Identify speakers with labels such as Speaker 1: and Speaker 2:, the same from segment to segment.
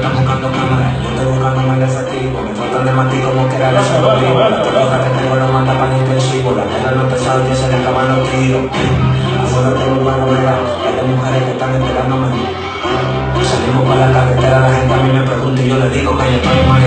Speaker 1: están buscando cámaras, yo estoy buscando más efectivo. Me tratan de matar como que era eso lo vivo. La pelota que tengo lo mata para el intensivo. La tela no pesado y se le acaban los tiros. Afuera tengo un mano mega, hay de mujeres que están esperándome. Salimos para la carretera, la gente a mí me pregunta y yo le digo que yo estoy mal,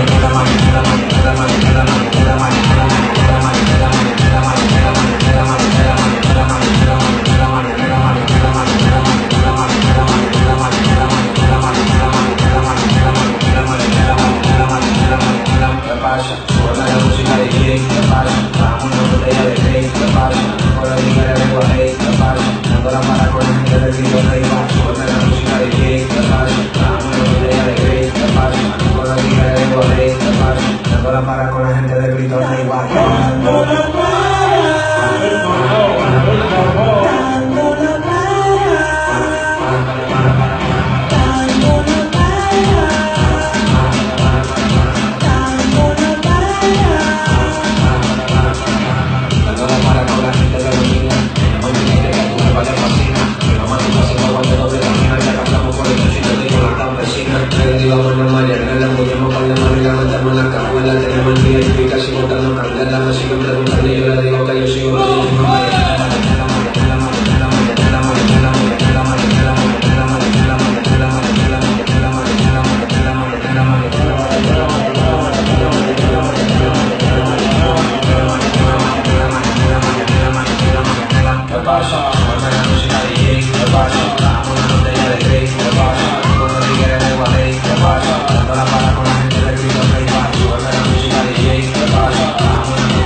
Speaker 1: rey, capaz, una botella de con la liga de lengua la para con gente de rey, capaz, con la la apoyamos la en la cajuela. Tenemos el día casi contando yo le digo que yo sigo Oh,